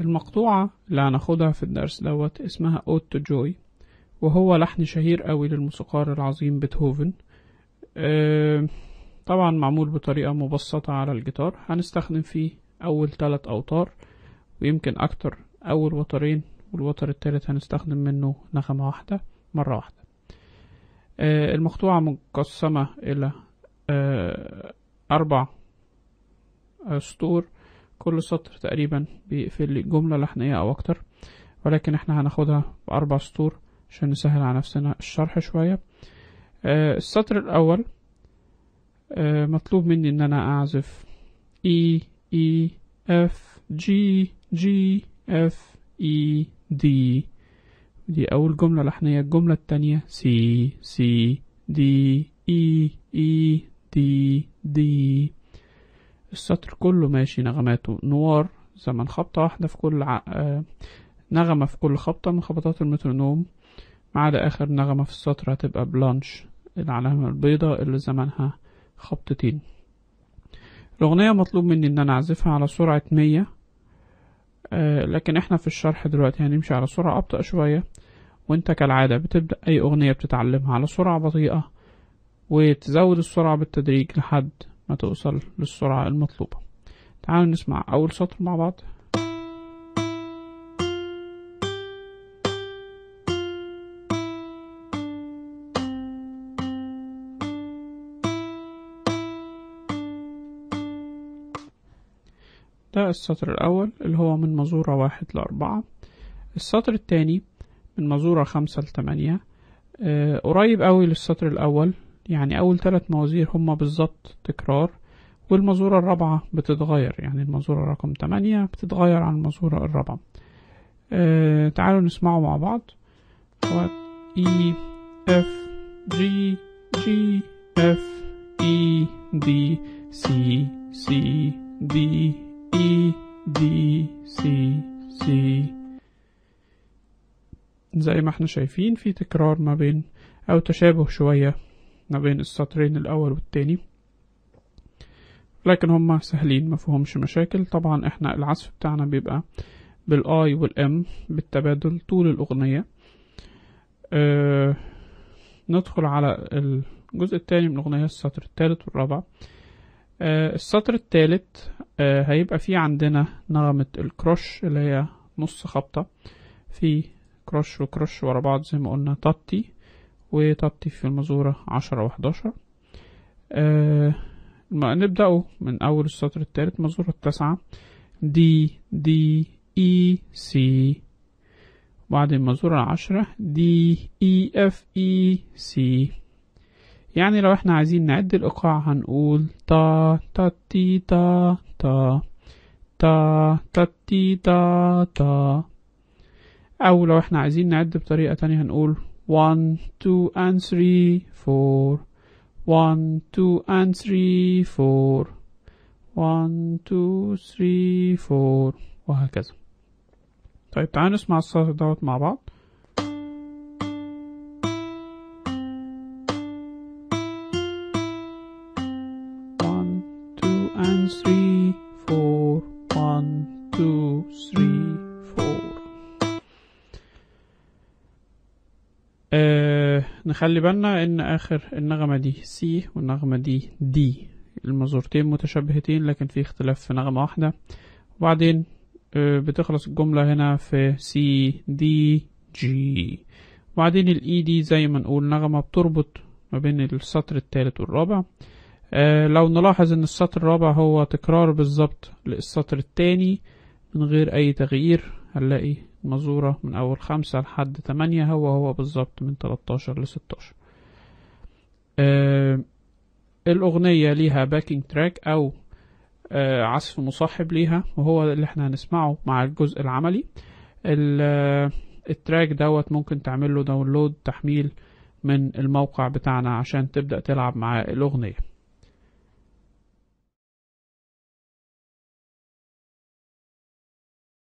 المقطوعة اللي هناخدها في الدرس دوت اسمها Ode to Joy وهو لحن شهير قوي للموسيقار العظيم بيتهوفن. آه، طبعا معمول بطريقة مبسطة على الجيتار. هنستخدم فيه أول تلات أوتار ويمكن أكتر أول وترين والوتر التالت هنستخدم منه نغمة واحدة مرة واحدة. آه، المقطوعة مقسمة إلى آه، أربع سطور. كل سطر تقريبا بيقفل جملة لحنية أو أكتر ولكن إحنا هناخدها بأربع سطور عشان نسهل على نفسنا الشرح شوية. آه، السطر الأول آه، مطلوب مني إن أنا أعزف E E F G G F E D دي أول جملة لحنية. الجملة التانية C C D E E D D السطر كله ماشي نغماته. نوار زمن خبطة واحدة في كل ع... آه، نغمة في كل خبطة من خبطات المترونوم. ما عدا آخر نغمة في السطر هتبقى بلانش العلامة البيضاء اللي زمنها خبطتين. الأغنية مطلوب مني إن أنا أعزفها على سرعة مية آه لكن إحنا في الشرح دلوقتي هنمشي على سرعة أبطأ شوية. وإنت كالعادة بتبدأ أي أغنية بتتعلمها على سرعة بطيئة وتزود السرعة بالتدريج لحد ما توصل للسرعة المطلوبة. تعالوا نسمع أول سطر مع بعض. ده السطر الأول اللي هو من مزورة واحد لأربعة السطر التاني من مزورة خمسة لتمانية آه قريب أوي للسطر الأول. يعني أول ثلاث موازير هما بالظبط تكرار والمزورة الرابعة بتتغير يعني المزورة رقم تمانية بتتغير عن المزورة الرابعة. آه تعالوا نسمعه مع بعض. E F G G F E D C C D E D C C. زي ما إحنا شايفين في تكرار ما بين أو تشابه شوية. ما بين السطرين الأول والتاني. لكن هما سهلين مفهومش مشاكل. طبعا إحنا العزف بتاعنا بيبقى بالآي والإم بالتبادل طول الأغنية. آه ندخل على الجزء التاني من الأغنية السطر التالت والرابع. آه السطر التالت آه هيبقى فيه عندنا نغمة الكروش اللي هي نص خبطة. في كروش وكروش ورا بعض زي ما قلنا تطي وتطي في المزورة عشرة وحداشر. آه نبدأه من أول السطر التالت مزورة التاسعة. D D E C وبعدين مزورة العشرة D E F E C يعني لو إحنا عايزين نعد الإيقاع هنقول تا تا تي تا تا. تا تا تي تا تا. أو لو إحنا عايزين نعد بطريقة تانية هنقول one two and three four one two and three four one two three four وهكذا طيب تعالوا نسمع السطر دوت مع بعض one two and three four one two three آه نخلي بالنا إن آخر النغمة دي C والنغمة دي D المزورتين متشابهتين لكن في اختلاف في نغمة واحدة. وبعدين آه بتخلص الجملة هنا في C D G وبعدين ال E دي زي ما نقول نغمة بتربط ما بين السطر التالت والرابع. آه لو نلاحظ إن السطر الرابع هو تكرار بالظبط للسطر التاني من غير أي تغيير هنلاقي مزورة من أول خمسة لحد تمانية هو هو بالظبط من تلاتاشر لستاشر آه الأغنية ليها backing track أو آه عزف مصاحب ليها وهو اللي إحنا هنسمعه مع الجزء العملي. ال track دوت ممكن تعمل له download تحميل من الموقع بتاعنا عشان تبدأ تلعب مع الأغنية.